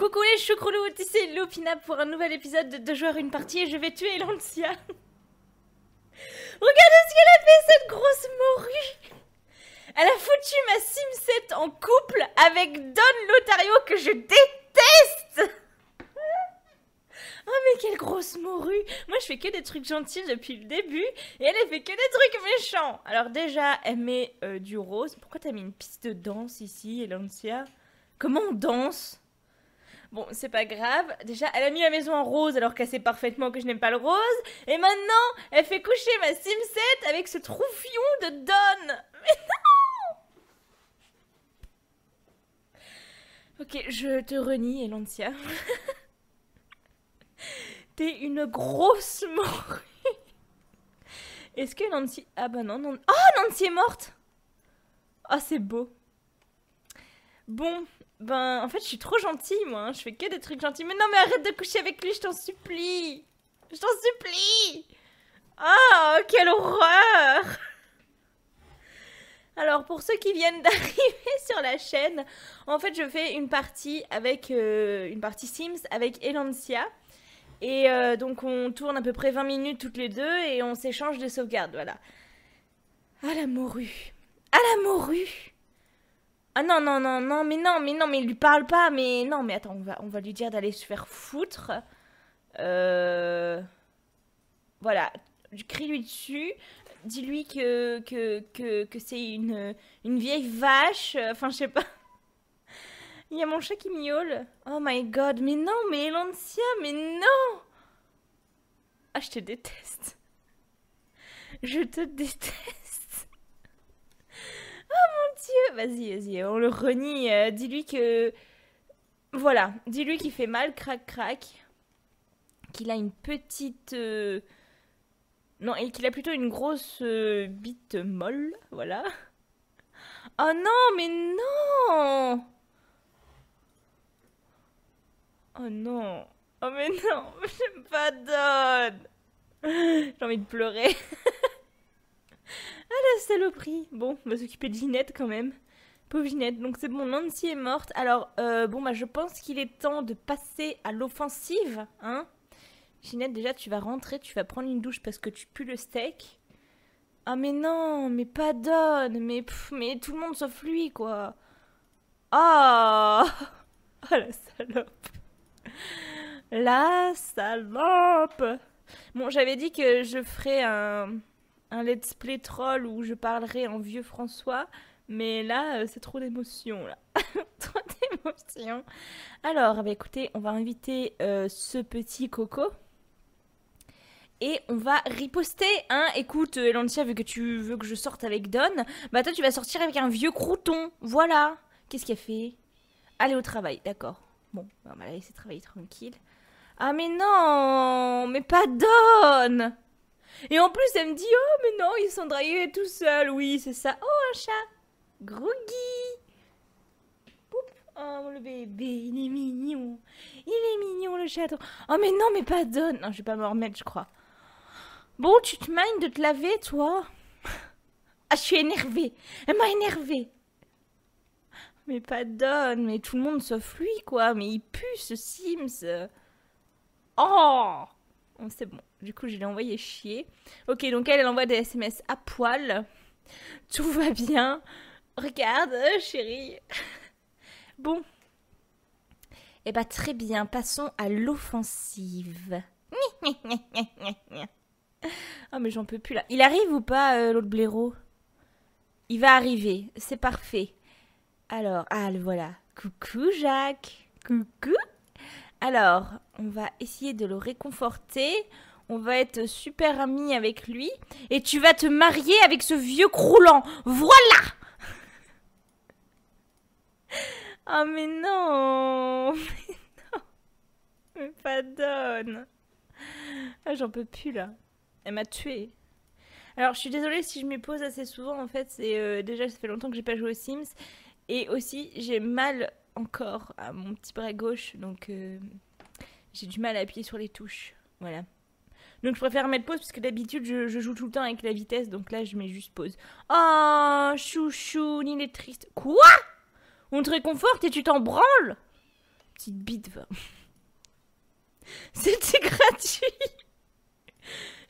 Coucou les choucroulous, c'est Lopina pour un nouvel épisode de Deux joueurs une partie et je vais tuer Lancia. Regardez ce qu'elle a fait cette grosse morue. Elle a foutu ma Sim7 en couple avec Don Lotario que je déteste. Oh mais quelle grosse morue. Moi je fais que des trucs gentils depuis le début et elle elle fait que des trucs méchants. Alors déjà elle met euh, du rose. Pourquoi t'as mis une piste de danse ici Lancia Comment on danse? Bon, c'est pas grave. Déjà, elle a mis la maison en rose alors qu'elle sait parfaitement que je n'aime pas le rose. Et maintenant, elle fait coucher ma Sim7 avec ce troufion de Don. Mais non Ok, je te renie, Elancia. T'es une grosse morue. Est-ce que Nancy... Ah bah non, non... Oh, Nancy est morte Ah, c'est beau. Bon, ben, en fait, je suis trop gentille, moi. hein. Je fais que des trucs gentils. Mais non, mais arrête de coucher avec lui, je t'en supplie. Je t'en supplie. Ah, quelle horreur. Alors, pour ceux qui viennent d'arriver sur la chaîne, en fait, je fais une partie avec euh, une partie Sims avec Elancia. Et euh, donc, on tourne à peu près 20 minutes toutes les deux et on s'échange des sauvegardes. Voilà. Ah, la morue. Ah, la morue. Ah non, non, non, non, mais non, mais non, mais il lui parle pas, mais non, mais attends, on va, on va lui dire d'aller se faire foutre. Euh... Voilà, crie-lui dessus, dis-lui que, que, que, que c'est une, une vieille vache, enfin, je sais pas. Il y a mon chat qui miaule. Oh my god, mais non, mais Elancia, mais non Ah, je te déteste. Je te déteste. Vas-y, vas-y, on le renie. euh, dis-lui que... Voilà, dis-lui qu'il fait mal, crac, crac. Qu'il a une petite... euh, Non, et qu'il a plutôt une grosse euh, bite molle, voilà. Oh non, mais non Oh non Oh mais non, j'aime pas Don J'ai envie de pleurer. Ah la saloperie Bon, on va s'occuper de Ginette quand même. Pauvre Ginette. Donc c'est bon, Nancy est morte. Alors, euh, bon, bah je pense qu'il est temps de passer à l'offensive, hein Ginette, déjà, tu vas rentrer, tu vas prendre une douche parce que tu pues le steak. Ah mais non, mais pas Don, mais, mais tout le monde sauf lui, quoi. Ah Oh la salope La salope Bon, j'avais dit que je ferais un, un let's play troll où je parlerai en vieux François, mais là, euh, c'est trop d'émotions, trop d'émotions. Alors, bah, écoutez, on va inviter euh, ce petit coco. Et on va riposter, hein. Écoute, euh, Elancia, vu que tu veux que je sorte avec Don, bah toi, tu vas sortir avec un vieux crouton. Voilà. Qu'est-ce qu'elle fait? Aller au travail, d'accord. Bon, bah, on va la travailler tranquille. Ah mais non, mais pas Don Et en plus, elle me dit, oh mais non, ils sont dragués tout seuls, oui, c'est ça. Oh, un chat Groggy Poup. Oh, le bébé, il est mignon. Il est mignon, le chat. Oh mais non, mais pas Don Non, je vais pas me remettre, je crois. Bon, tu te mindes de te laver, toi? Ah, je suis énervée. Elle m'a énervée. Mais pas mais tout le monde sauf lui, quoi. Mais il pue, ce Sims. Oh, C'est bon. Du coup, je l'ai envoyé chier. Ok, donc elle, elle envoie des SMS à poil. Tout va bien. Regarde, chérie. Bon. Eh bah, très bien. Passons à l'offensive. Ah, mais j'en peux plus là. Il arrive ou pas, euh, l'autre blaireau? Il va arriver. C'est parfait. Alors, ah, le voilà. Coucou, Jacques. Coucou. Alors, on va essayer de le réconforter. On va être super amis avec lui. Et tu vas te marier avec ce vieux croulant. Voilà Oh mais non Mais non Mais pas Don Ah j'en peux plus là. Elle m'a tué. Alors, je suis désolée si je me pose assez souvent. En fait, c'est euh, déjà, ça fait longtemps que j'ai pas joué aux Sims. Et aussi, j'ai mal encore à mon petit bras gauche. Donc, euh, j'ai du mal à appuyer sur les touches. Voilà. Donc, je préfère mettre pause parce que d'habitude, je, joue tout le temps avec la vitesse. Donc là, je mets juste pause. Oh, chouchou, il est triste. Quoi? On te réconforte et tu t'en branles? Petite bite, va. C'était gratuit.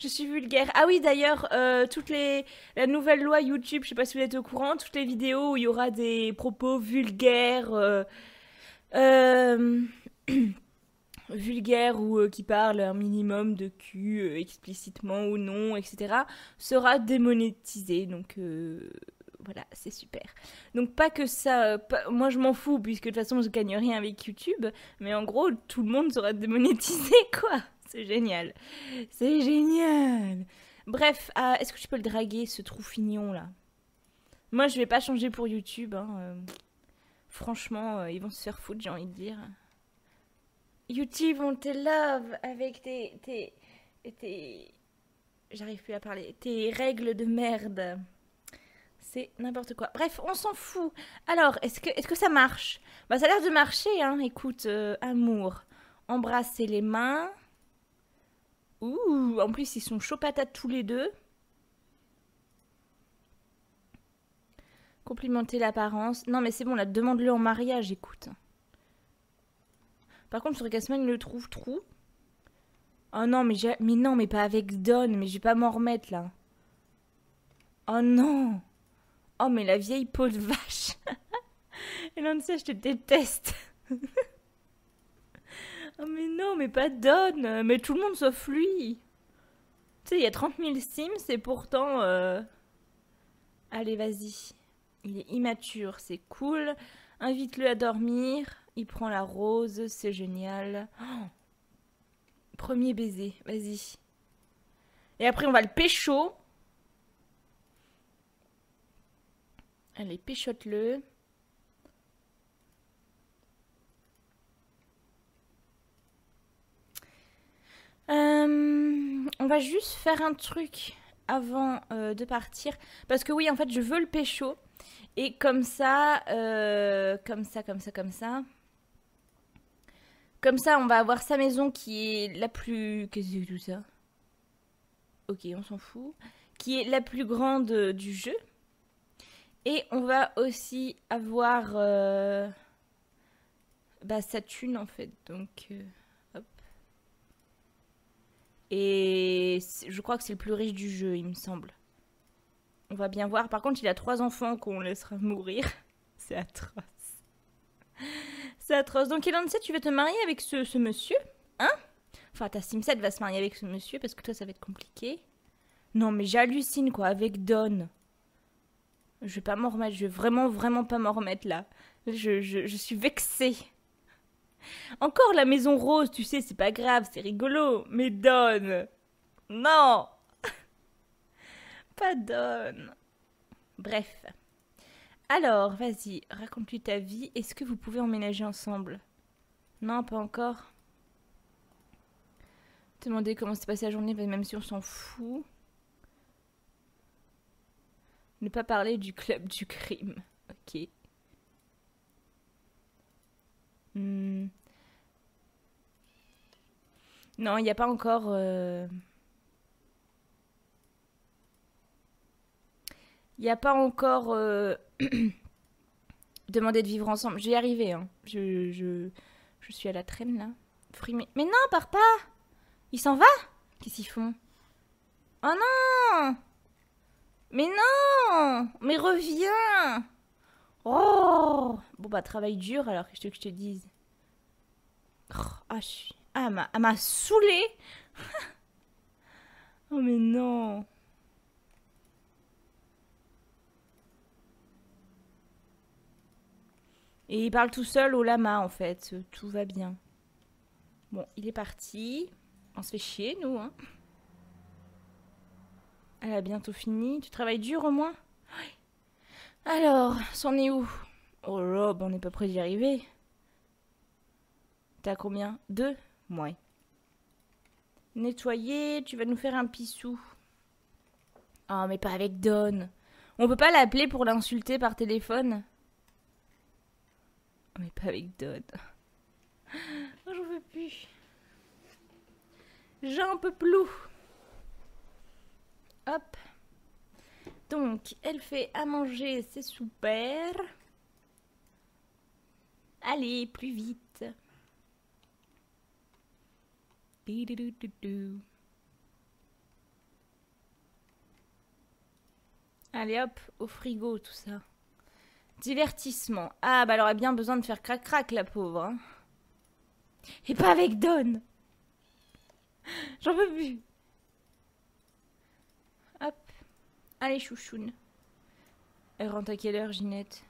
Je suis vulgaire. Ah oui, d'ailleurs, euh, toutes les la nouvelle loi YouTube, je sais pas si vous êtes au courant, toutes les vidéos où il y aura des propos vulgaires, euh, euh, vulgaires ou qui parlent un minimum de cul explicitement ou non, etc., sera démonétisé. Donc voilà, c'est super. Donc pas que ça, moi je m'en fous puisque de toute façon je gagne rien avec YouTube, mais en gros tout le monde sera démonétisé quoi. C'est génial. C'est génial. Bref, euh, est-ce que tu peux le draguer ce trou fignon là? Moi je vais pas changer pour YouTube. Hein, euh. Franchement, euh, ils vont se faire foutre, j'ai envie de dire. YouTube, on te love avec tes, tes, tes... J'arrive plus à parler. Tes règles de merde. C'est n'importe quoi. Bref, on s'en fout. Alors, est-ce que, ça marche? Bah, ça a l'air de marcher, hein. Écoute, amour. Embrasser les mains. Ouh, en plus, ils sont chauds patates tous les deux. Complimenter l'apparence. Non, mais c'est bon, là, demande-le en mariage, écoute. Par contre, sur Casman, il le trouve trou. Oh non, mais, non, mais pas avec Don. Mais je vais pas m'en remettre, là. Oh non Oh, mais la vieille peau de vache. Tu je te déteste. oh, mais non, mais pas Don. Mais tout le monde sauf lui. Tu sais, il y a 30 000 Sims et pourtant. Euh, allez, vas-y. Il est immature, c'est cool. Invite-le à dormir. Il prend la rose, c'est génial. Oh. Premier baiser, vas-y. Et après, on va le pécho. Allez, péchote-le. Euh, on va juste faire un truc avant euh, de partir. Parce que oui, en fait, je veux le pécho. Et comme ça, euh, comme ça, comme ça, comme ça. Comme ça, on va avoir sa maison qui est la plus... Qu'est-ce que tout ça? Ok, on s'en fout. Qui est la plus grande du jeu. Et on va aussi avoir euh, bah, sa thune en fait. Donc, euh. Et je crois que c'est le plus riche du jeu, il me semble. On va bien voir. Par contre, il a trois enfants qu'on laissera mourir. c'est atroce. C'est atroce. Donc, sait tu vas te marier avec ce, monsieur Hein? Enfin, ta Sim7 va se marier avec ce monsieur parce que toi, ça va être compliqué. Non, mais j'hallucine quoi, avec Don. Je vais pas m'en remettre, je vais vraiment, vraiment pas m'en remettre là. Je, je, je, suis vexée. Encore la maison rose, tu sais, c'est pas grave, c'est rigolo. Mais donne Non Pas donne Bref. Alors, vas-y, raconte-lui ta vie. Est-ce que vous pouvez emménager ensemble? Non, pas encore. Demander comment s'est passée la journée, même si on s'en fout. Ne pas parler du club du crime. Ok. Hmm. Non, il n'y a pas encore... Euh, il n'y a pas encore euh... demandé de vivre ensemble. J'y arriver. Hein. Je, je, je, suis à la traîne là. Mais, mais non, pars pas Il s'en va Qu'est-ce qu'ils font? Oh non mais non Mais reviens Oh Bon bah travail dur alors que je te, que je te dise? Oh, ah, je suis... Ah, m'a saoulé Oh mais non Et il parle tout seul au lama en fait, tout va bien. Bon, il est parti. On se fait chier nous, hein. Elle a bientôt fini. Tu travailles dur au moins? Alors, c'en est où? Oh là, on n'est pas près d'y arriver. T'as combien? Deux? Ouais. Nettoyer, tu vas nous faire un pissou. Oh, mais pas avec Don. On peut pas l'appeler pour l'insulter par téléphone oh, Mais pas avec Don. Oh, J'en veux plus. J'en peux plus. Hop. Donc, elle fait à manger, c'est super. Allez, plus vite. Allez hop, au frigo tout ça. Divertissement. Ah bah elle aurait bien besoin de faire crac-crac la pauvre. Hein. Et pas avec Don. J'en peux plus. Hop. Allez chouchoune. Elle rentre à quelle heure Ginette?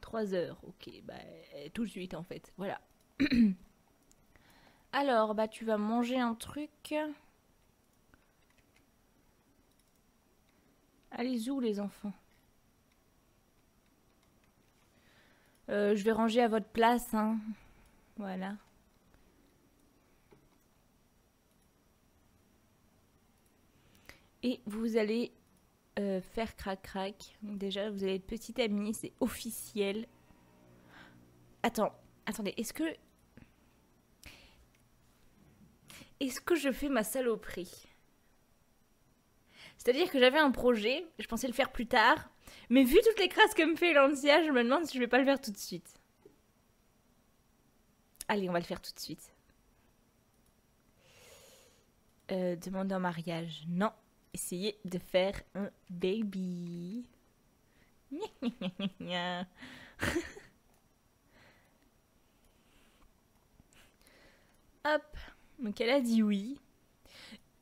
3 heures. Ok, bah tout de suite en fait. Voilà. Alors, bah tu vas manger un truc. Allez où les enfants? Euh, Je vais ranger à votre place. Hein. Voilà. Et vous allez euh, faire crac-crac. Déjà, vous allez être petite amie, c'est officiel. Attends, attendez, est-ce que est-ce que je fais ma saloperie? C'est-à-dire que j'avais un projet, je pensais le faire plus tard, mais vu toutes les crasses que me fait Lancia, je me demande si je vais pas le faire tout de suite. Allez, on va le faire tout de suite. Euh, en mariage. Non. Essayez de faire un baby. Hop. Donc elle a dit oui.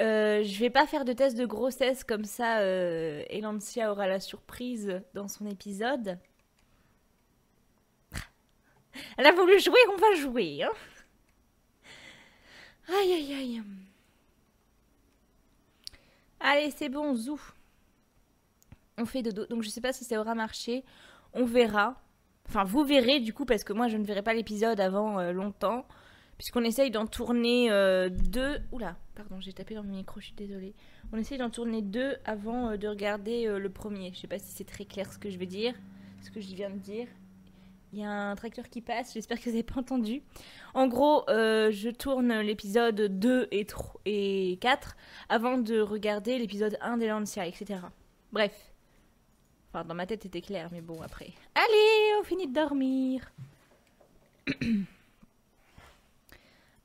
Euh, je vais pas faire de test de grossesse comme ça. Euh, Elancia aura la surprise dans son épisode. Elle a voulu jouer, on va jouer. Hein aïe aïe aïe. Allez, c'est bon, zou. On fait dodo. Donc je sais pas si ça aura marché. On verra. Enfin, vous verrez du coup, parce que moi je ne verrai pas l'épisode avant euh, longtemps puisqu'on essaye d'en tourner euh, deux. Oula, pardon, j'ai tapé dans mon micro, je suis désolée. On essaye d'en tourner deux avant euh, de regarder euh, le premier. Je sais pas si c'est très clair ce que je veux dire, ce que je viens de dire. Il y a un tracteur qui passe, j'espère que vous n'avez pas entendu. En gros, je tourne l'épisode 2 et, 3 et 4 avant de regarder l'épisode 1 des Lancia, etc. Bref. Enfin, dans ma tête, c'était clair, mais bon, après. Allez, on finit de dormir.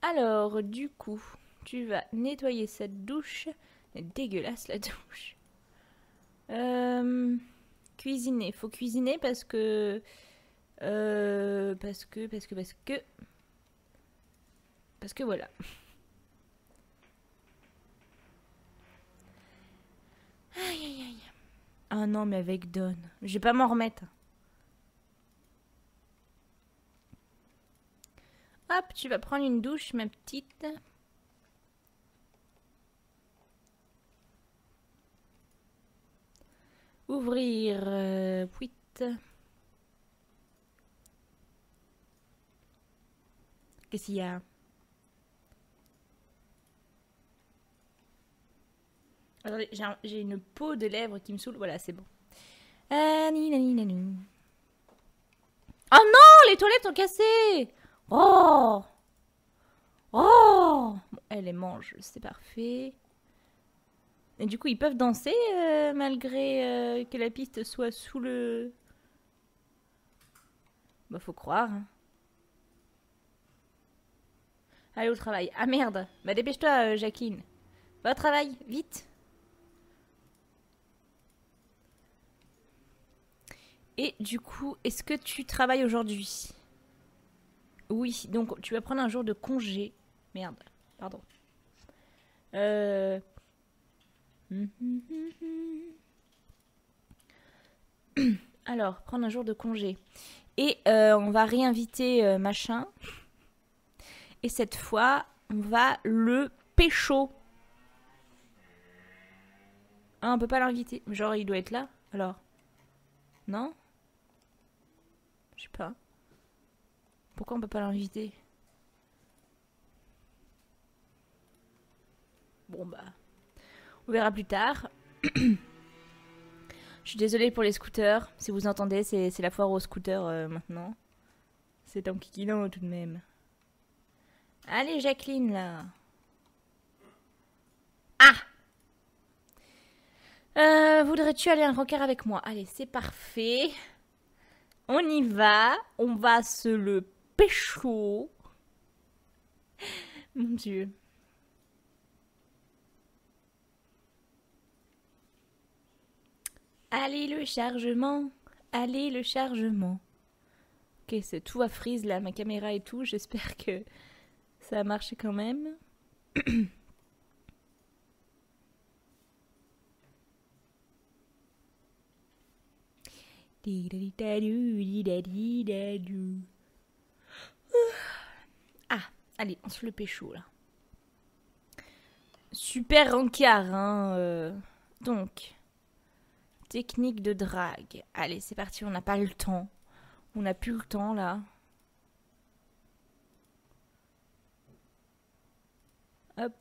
Alors, du coup, tu vas nettoyer cette douche. dégueulasse la douche. Euh, cuisiner. Faut cuisiner parce que. Euh, parce que, parce que, parce que. Parce que voilà. Aïe aïe aïe. Ah non, mais avec Don. Je vais pas m'en remettre. Hop, tu vas prendre une douche, ma petite. Ouvrir. Euh, Qu'est-ce qu'il y a? J'ai une peau de lèvres qui me saoule. Voilà, c'est bon. Ah, oh non, les toilettes sont cassées Oh Oh Elle les mange, c'est parfait. Et du coup, ils peuvent danser euh, malgré euh, que la piste soit sous le... Bah, faut croire. Hein. Allez au travail. Ah merde Bah dépêche-toi, euh, Jacqueline. Va au travail, vite Et du coup, est-ce que tu travailles aujourd'hui? Oui, donc tu vas prendre un jour de congé. Merde, pardon. Euh... Alors, prendre un jour de congé. Et euh, on va réinviter euh, machin. Et cette fois, on va le pécho. Ah, on peut pas l'inviter. Genre, il doit être là, alors. Non? Je sais pas. Pourquoi on peut pas l'inviter? Bon bah, on verra plus tard. Je suis désolée pour les scooters. Si vous entendez, c'est la foire aux scooters euh, maintenant. C'est un kikino tout de même. Allez, Jacqueline, là. Ah euh, Voudrais-tu aller un rencard avec moi? Allez, c'est parfait. On y va. On va se le pécho. Mon Dieu. Allez le chargement. Allez le chargement. Ok, c'est tout à frise là, ma caméra et tout. J'espère que ça a marché quand même. Allez, on se le pécho là. Super rencard, hein. Euh. Donc, technique de drague. Allez, c'est parti, on n'a pas le temps. On n'a plus le temps là. Hop.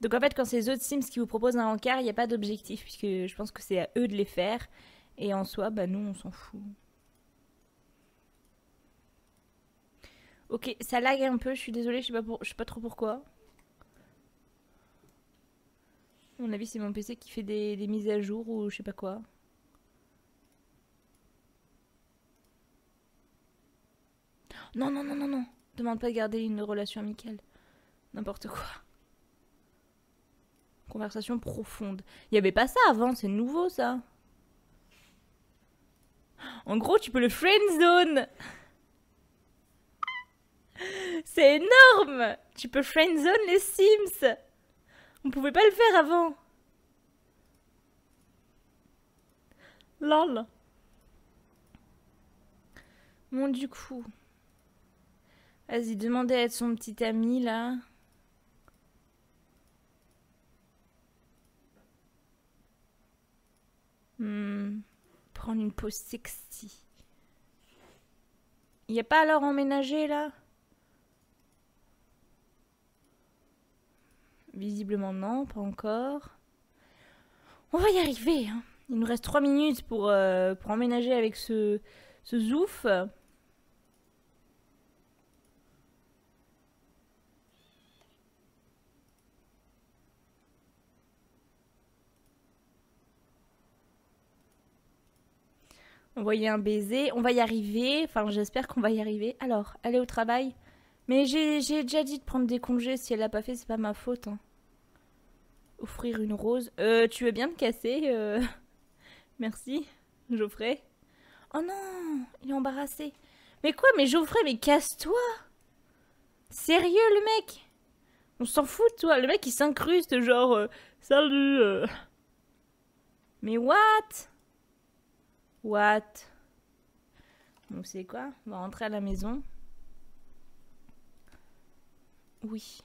Donc en fait, quand c'est autres Sims qui vous proposent un encart, il n'y a pas d'objectif, puisque je pense que c'est à eux de les faire. Et en soi, bah nous, on s'en fout. Ok, ça lag un peu, je suis désolée, je sais pas, je sais pas trop pourquoi. À mon avis, c'est mon PC qui fait des, mises à jour ou je sais pas quoi. Non, non, non, non, non. Demande pas de garder une relation amicale. N'importe quoi. Conversation profonde. Il y avait pas ça avant, c'est nouveau ça. En gros, tu peux le friendzone. C'est énorme. Tu peux friendzone les Sims. On pouvait pas le faire avant. Lol. Bon, du coup. Vas-y, demandez à être son petit ami là. Hmm. Prendre une pause sexy. Il a pas alors emménagé là? Visiblement non, pas encore. On va y arriver. Hein. Il nous reste 3 minutes pour, euh, pour emménager avec ce, ce zouf. Envoyer un baiser. On va y arriver. Enfin, j'espère qu'on va y arriver. Alors, aller au travail. Mais j'ai déjà dit de prendre des congés. Si elle l'a pas fait, c'est pas ma faute. Hein. Offrir une rose. Euh, tu veux bien te casser euh... Merci, Geoffrey. Oh non, il est embarrassé. Mais quoi, mais Geoffrey, mais casse-toi Sérieux, le mec On s'en fout toi. Le mec, il s'incruste, genre... Euh, salut euh. Mais what? What? Bon, c'est quoi? On va rentrer à la maison. Oui.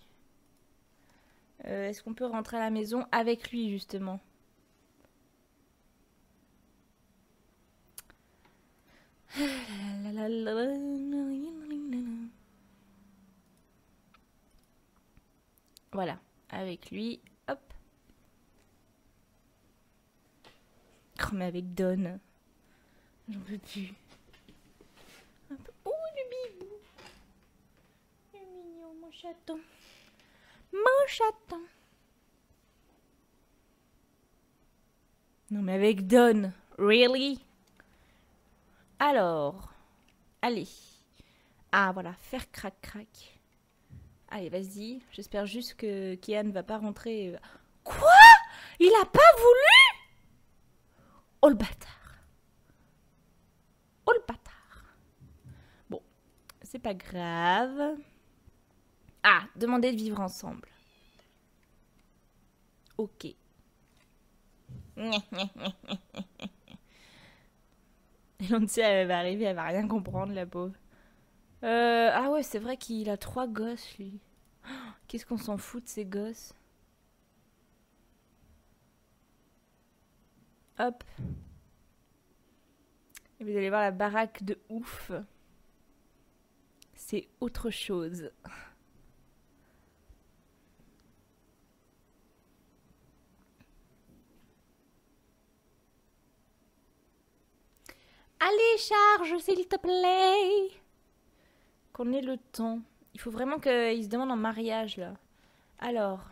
Euh, est-ce qu'on peut rentrer à la maison avec lui, justement? Voilà, avec lui, hop. Oh, mais avec Don. J'en peux plus. Oh, le bibou. Le mignon, mon chaton. Mon chaton. Non, mais avec Don. Really? Alors. Allez. Ah, voilà. Faire crac-crac. Allez, vas-y. J'espère juste que Kian ne va pas rentrer. Quoi? Il a pas voulu? Oh le bâtard. Oh le bâtard. Bon, c'est pas grave. Ah, demander de vivre ensemble. Ok. Lancia, elle va arriver, elle va rien comprendre, la pauvre. Euh, ah ouais, c'est vrai qu'il a trois gosses, lui. Qu'est-ce qu'on s'en fout de ces gosses? Hop. Et vous allez voir la baraque de ouf. C'est autre chose. Allez, charge, s'il te plaît. Qu'on ait le temps. Il faut vraiment qu'ils se demandent en mariage, là. Alors.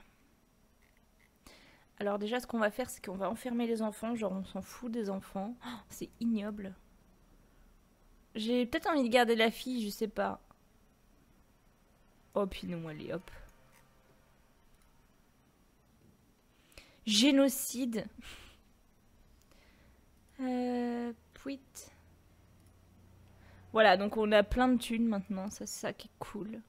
Alors déjà, ce qu'on va faire, c'est qu'on va enfermer les enfants. Genre, on s'en fout des enfants. Oh, c'est ignoble. J'ai peut-être envie de garder la fille, je sais pas. Oh, puis non, allez, hop. Génocide. Euh, puit. Voilà, donc on a plein de thunes maintenant, ça c'est ça qui est cool.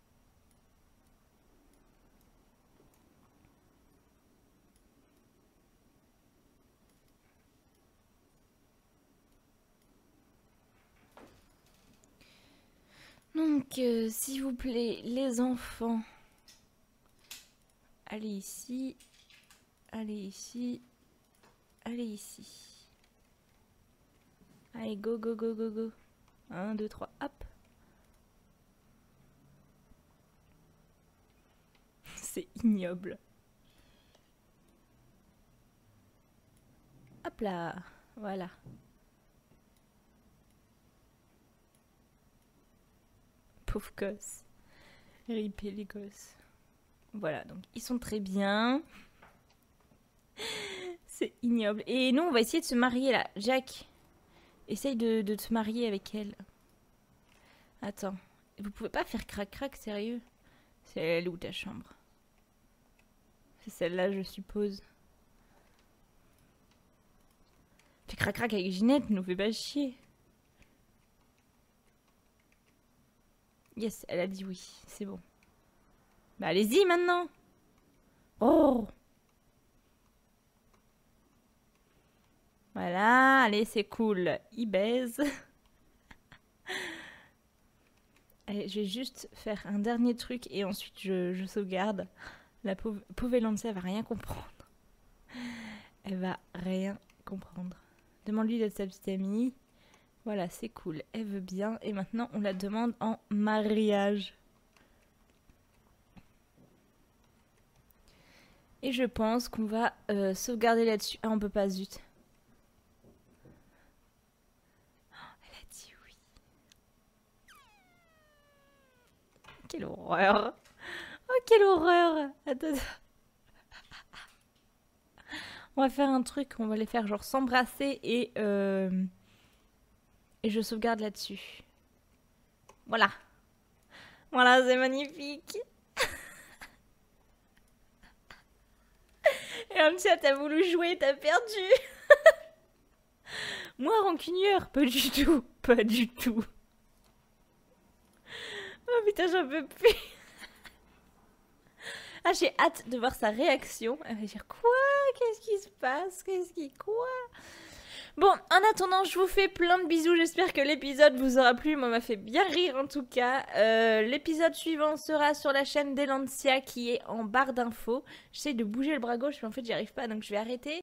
Donc, euh, s'il vous plaît, les enfants, allez ici, allez ici, allez ici. Allez, go, go, go, go, go. 1, 2, 3, hop. C'est ignoble. Hop là, voilà. Pauvre gosse. Ripé les gosses. Voilà, donc ils sont très bien. C'est ignoble. Et nous, on va essayer de se marier là. Jack, essaye de, te marier avec elle. Attends. Vous pouvez pas faire crac-crac, sérieux? C'est elle ou ta chambre? C'est celle-là, je suppose. Fais crac-crac avec Ginette, nous fais pas chier. Yes, elle a dit oui, c'est bon. Bah allez-y maintenant Oh Voilà, allez, c'est cool. Il baise. allez, je vais juste faire un dernier truc et ensuite je, sauvegarde. La pauvre, pauvre va rien comprendre. Elle va rien comprendre. Demande-lui d'être sa petite amie. Voilà, c'est cool. Elle veut bien. Et maintenant, on la demande en mariage. Et je pense qu'on va euh, sauvegarder là-dessus. Ah, on peut pas, zut. Oh, elle a dit oui. Quelle horreur. Oh, quelle horreur. On va faire un truc. On va les faire genre s'embrasser et... Euh, et je sauvegarde là-dessus. Voilà. Voilà, c'est magnifique. Et comme ça, t'as voulu jouer, t'as perdu. Moi, rancunière, pas du tout. Pas du tout. Oh putain, j'en peux plus. ah, j'ai hâte de voir sa réaction. Elle va dire quoi? Qu'est-ce qui se passe? Qu'est-ce qui... Quoi? Bon, en attendant, je vous fais plein de bisous. J'espère que l'épisode vous aura plu. Moi, m'a fait bien rire en tout cas. Euh, l'épisode suivant sera sur la chaîne d'Elancia qui est en barre d'infos. J'essaie de bouger le bras gauche, mais en fait, j'y arrive pas, donc je vais arrêter.